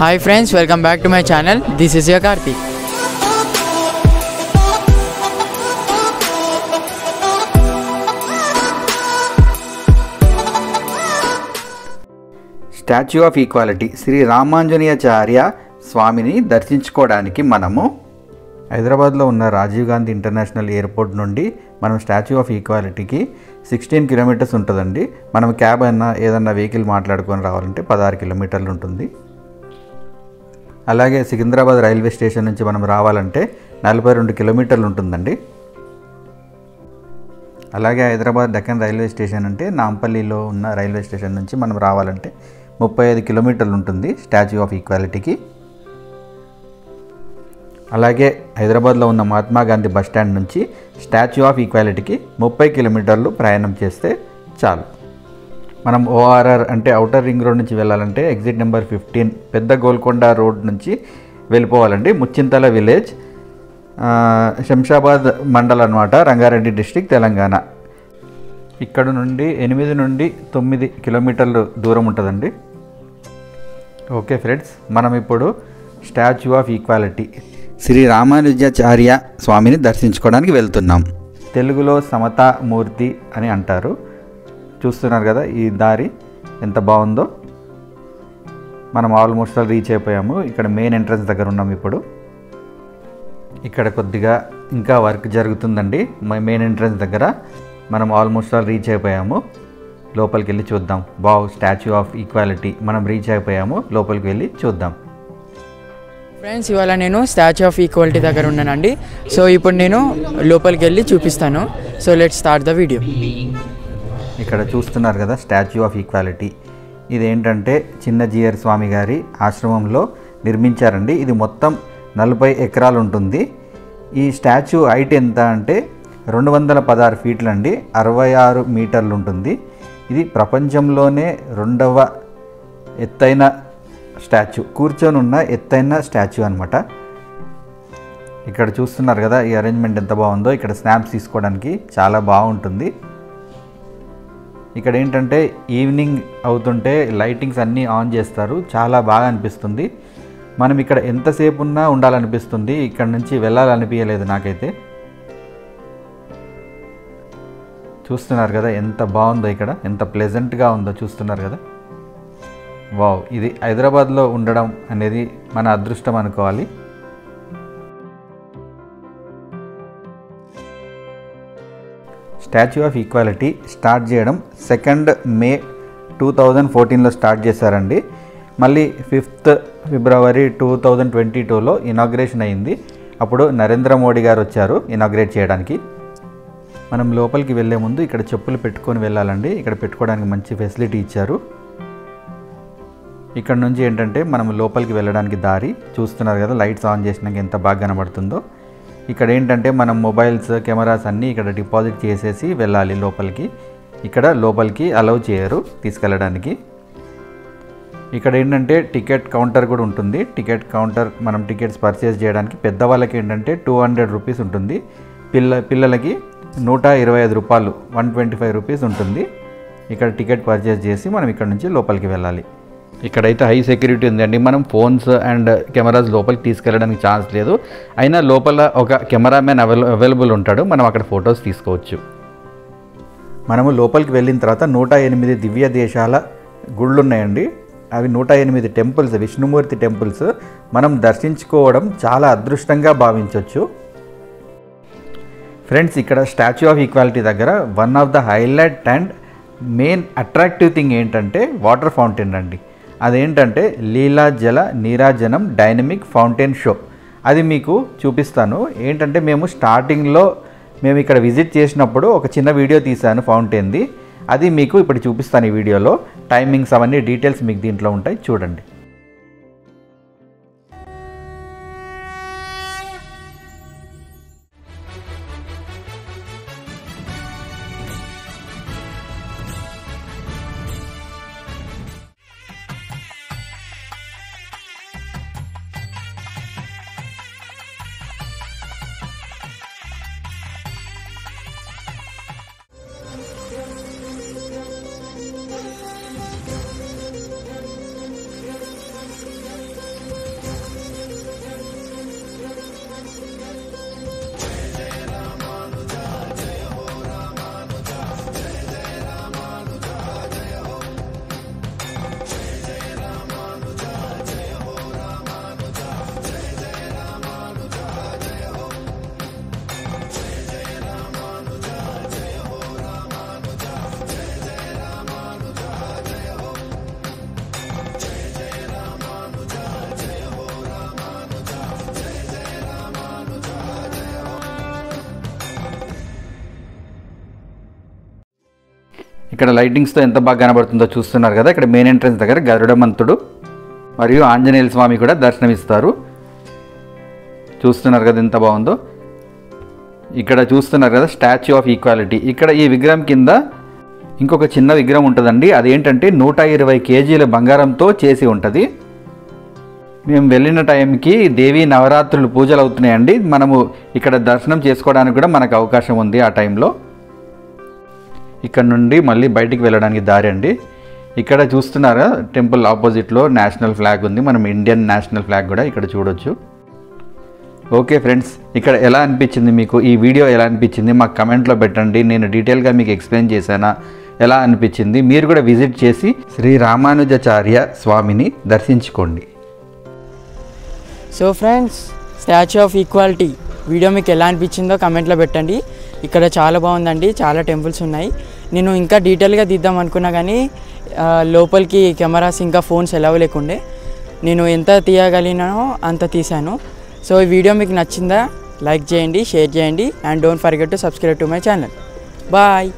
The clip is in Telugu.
Hi friends welcome back to my channel this is your Karthik statue of equality Shri Ramanjaneyacharya స్వామిని దర్శించుకోవడానికి మనము హైదరాబాద్లో ఉన్న రాజీవ్ గాంధీ ఇంటర్నేషనల్ ఎయిర్పోర్ట్ నుండి మనం స్టాచ్యూ ఆఫ్ ఈక్వాలిటీకి సిక్స్టీన్ కిలోమీటర్స్ ఉంటుందండి. మనం క్యాబ్ అయినా ఏదన్నా వెహికల్ మాట్లాడుకొని రావాలంటే పదహారు కిలోమీటర్లు ఉంటుంది. అలాగే సికింద్రాబాద్ రైల్వే స్టేషన్ నుంచి మనం రావాలంటే నలభై రెండు కిలోమీటర్లు ఉంటుందండి. అలాగే హైదరాబాద్ డక్కన్ రైల్వే స్టేషన్ అంటే నాంపల్లిలో ఉన్న రైల్వే స్టేషన్ నుంచి మనం రావాలంటే ముప్పై ఐదు కిలోమీటర్లు ఉంటుంది స్టాచ్యూ ఆఫ్ ఈక్వాలిటీకి. అలాగే హైదరాబాద్లో ఉన్న మహాత్మా గాంధీ బస్ స్టాండ్ నుంచి స్టాచ్యూ ఆఫ్ ఈక్వాలిటీకి ముప్పై కిలోమీటర్లు ప్రయాణం చేస్తే చాలు. మనం ఓఆర్ఆర్ అంటే అవుటర్ రింగ్ రోడ్ నుంచి వెళ్ళాలంటే ఎగ్జిట్ నెంబర్ ఫిఫ్టీన్ పెద్ద గోల్కొండ రోడ్ నుంచి వెళ్ళిపోవాలండి. ముచ్చింతల విలేజ్ శంషాబాద్ మండల్ అనమాట రంగారెడ్డి డిస్టిక్ తెలంగాణ. ఇక్కడ నుండి ఎనిమిది నుండి తొమ్మిది కిలోమీటర్లు దూరం ఉంటుందండి. ఓకే ఫ్రెండ్స్ మనం ఇప్పుడు statue of equality Shri Ramanujacharya స్వామిని దర్శించుకోవడానికి వెళ్తున్నాం. తెలుగులో సమతా మూర్తి అని అంటారు. చూస్తున్నారు కదా ఈ దారి ఎంత బాగుందో. మనం ఆల్మోస్ట్ ఆల్ రీచ్ అయిపోయాము. ఇక్కడ మెయిన్ ఎంట్రన్స్ దగ్గర ఉన్నాం ఇప్పుడు. ఇక్కడ కొద్దిగా ఇంకా వర్క్ జరుగుతుందండి. మై మెయిన్ ఎంట్రన్స్ దగ్గర మనం ఆల్మోస్ట్ ఆల్ రీచ్ అయిపోయాము. లోపలికి వెళ్ళి చూద్దాం. బావ్ స్టాచ్యూ ఆఫ్ ఈక్వాలిటీ మనం రీచ్ అయిపోయాము. లోపలికి వెళ్ళి చూద్దాం. ఫ్రెండ్స్ ఇవాళ నేను స్టాచ్యూ ఆఫ్ ఈక్వాలిటీ దగ్గర ఉన్నానండి. సో ఇప్పుడు నేను లోపలికి వెళ్ళి చూపిస్తాను. So let start the video ఇక్కడ చూస్తున్నారు కదా స్టాచ్యూ ఆఫ్ ఈక్వాలిటీ ఇది ఏంటంటే చిన్న జిఆర్ స్వామి గారి ఆశ్రమంలో నిర్మించారండి. ఇది మొత్తం నలభై ఎకరాలు ఉంటుంది ఈ స్టాచ్యూ హైట్ ఎంత అంటే రెండు వందల పదహారు ఫీట్లు అండి అరవై ఆరు మీటర్లు ఉంటుంది ఇది ప్రపంచంలోనే రెండవ ఎత్తైన స్టాచ్యూ. కూర్చొని ఉన్న ఎత్తైన స్టాచ్యూ అనమాట ఇక్కడ చూస్తున్నారు కదా ఈ అరేంజ్మెంట్ ఎంత బాగుందో. ఇక్కడ స్నాప్స్ తీసుకోవడానికి చాలా బాగుంటుంది. ఇక్కడ ఏంటంటే ఈవినింగ్ అవుతుంటే లైటింగ్స్ అన్నీ ఆన్ చేస్తారు. చాలా బాగా అనిపిస్తుంది. మనం ఇక్కడ ఎంతసేపు ఉన్నా ఉండాలనిపిస్తుంది. ఇక్కడ నుంచి వెళ్ళాలనిపించలేదు నాకైతే. చూస్తున్నారు కదా ఎంత బాగుందో ఇక్కడ. ఎంత ప్లెజెంట్గా ఉందో చూస్తున్నారు కదా. వావ్ ఇది హైదరాబాద్లో ఉండడం అనేది మన అదృష్టం అనుకోవాలి. స్టాచ్యూ ఆఫ్ ఈక్వాలిటీ స్టార్ట్ చేయడం సెకండ్ మే టూ థౌజండ్ ఫోర్టీన్లో స్టార్ట్ చేశారండి. మళ్ళీ fifth February two thousand twenty టూలో ఇనాగ్రేషన్ అయింది. అప్పుడు నరేంద్ర మోడీ గారు వచ్చారు ఇనాగ్రేట్ చేయడానికి. మనం లోపలికి వెళ్ళే ముందు ఇక్కడ చెప్పులు పెట్టుకొని వెళ్ళాలండి. ఇక్కడ పెట్టుకోవడానికి మంచి ఫెసిలిటీ ఇచ్చారు. ఇక్కడ నుంచి ఏంటంటే మనం లోపలికి వెళ్ళడానికి దారి చూస్తున్నారు కదా లైట్స్ ఆన్ చేసినాక ఎంత బాగా కనబడుతుందో. ఇక్కడ ఏంటంటే మనం మొబైల్స్ కెమెరాస్ అన్నీ ఇక్కడ డిపాజిట్ చేసేసి వెళ్ళాలి లోపలికి. ఇక్కడ లోపలికి అలౌ చేయరు తీసుకెళ్ళడానికి. ఇక్కడ ఏంటంటే టికెట్ కౌంటర్ కూడా ఉంటుంది. టికెట్ కౌంటర్ మనం టికెట్స్ పర్చేస్ చేయడానికి పెద్దవాళ్ళకి ఏంటంటే టూ హండ్రెడ్ రూపీస్ ఉంటుంది. పిల్ల పిల్లలకి నూట ఇరవై ఐదు రూపాయలు వన్ ట్వంటీ ఫైవ్ రూపీస్ ఉంటుంది. ఇక్కడ టికెట్ పర్చేస్ చేసి మనం ఇక్కడ నుంచి లోపలికి వెళ్ళాలి. ఇక్కడైతే హై సెక్యూరిటీ ఉందండి. మనం ఫోన్స్ అండ్ కెమెరాస్ లోపలికి తీసుకెళ్ళడానికి ఛాన్స్ లేదు. అయినా లోపల ఒక కెమెరామెన్ అవైల అవైలబుల్ ఉంటాడు. మనం అక్కడ ఫొటోస్ తీసుకోవచ్చు. మనము లోపలికి వెళ్ళిన తర్వాత నూట ఎనిమిది దివ్య దేశాల గుళ్ళు ఉన్నాయండి అవి నూట ఎనిమిది టెంపుల్స్ విష్ణుమూర్తి టెంపుల్స్. మనం దర్శించుకోవడం చాలా అదృష్టంగా భావించవచ్చు ఫ్రెండ్స్ ఇక్కడ స్టాచ్యూ ఆఫ్ ఈక్వాలిటీ దగ్గర one of the highlight and main attractive thing ఏంటంటే వాటర్ ఫౌంటైన్ అండి. అదేంటంటే లీలా జల నీరాజనం డైనమిక్ ఫౌంటైన్ షో. అది మీకు చూపిస్తాను. ఏంటంటే మేము స్టార్టింగ్లో మేము ఇక్కడ విజిట్ చేసినప్పుడు ఒక చిన్న వీడియో తీశాను ఫౌంటైన్ది. అది మీకు ఇప్పుడు చూపిస్తాను ఈ వీడియోలో. టైమింగ్స్ అవన్నీ డీటెయిల్స్ మీకు దీంట్లో ఉంటాయి. చూడండి. ఇక్కడ లైటింగ్స్తో ఎంత బాగా కనబడుతుందో చూస్తున్నారు కదా. ఇక్కడ మెయిన్ ఎంట్రన్స్ దగ్గర గరుడమంతుడు మరియు ఆంజనేయుల స్వామి కూడా దర్శనమిస్తారు. చూస్తున్నారు కదా ఎంత బాగుందో. ఇక్కడ చూస్తున్నారు కదా స్టాచ్యూ ఆఫ్ ఈక్వాలిటీ ఇక్కడ ఈ విగ్రహం కింద ఇంకొక చిన్న విగ్రహం ఉంటుందండి. అదేంటంటే నూట ఇరవై కేజీల బంగారంతో చేసి ఉంటుంది. మేము వెళ్ళిన టైంకి దేవి నవరాత్రులు పూజలు అవుతున్నాయండి. మనము ఇక్కడ దర్శనం చేసుకోవడానికి కూడా మనకు అవకాశం ఉంది ఆ టైంలో ఇక్కడ నుండి మళ్ళీ బయటికి వెళ్ళడానికి దారి అండి. ఇక్కడ చూస్తున్నారా టెంపుల్ ఆపోజిట్లో నేషనల్ ఫ్లాగ్ ఉంది. మనం ఇండియన్ నేషనల్ ఫ్లాగ్ కూడా ఇక్కడ చూడొచ్చు. ఓకే ఫ్రెండ్స్ ఇక్కడ ఎలా అనిపించింది మీకు? ఈ వీడియో ఎలా అనిపించింది? మాకు కమెంట్లో పెట్టండి. నేను డీటెయిల్గా మీకు ఎక్స్ప్లెయిన్ చేశానా? ఎలా అనిపించింది? మీరు కూడా విజిట్ చేసి శ్రీ రామానుజాచార్య స్వామిని దర్శించుకోండి. So friends statue of equality video మీకు ఎలా అనిపించిందో కమెంట్లో పెట్టండి. ఇక్కడ చాలా బాగుందండి చాలా టెంపుల్స్ ఉన్నాయి. నేను ఇంకా డీటెయిల్గా తీద్దాం అనుకున్నా కానీ లోపలికి కెమెరాస్ ఇంకా ఫోన్స్ ఎలా లేకుండే. నేను ఎంత తీయగలిగినానో అంత తీశాను. సో ఈ వీడియో మీకు నచ్చిందా లైక్ చేయండి షేర్ చేయండి and don't forget to subscribe to my channel. Bye!